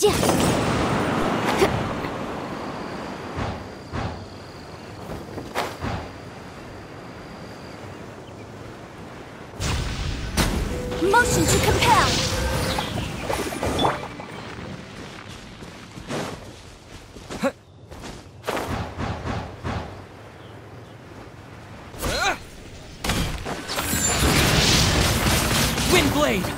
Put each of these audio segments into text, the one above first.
Motion to compel. blade!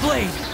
blade.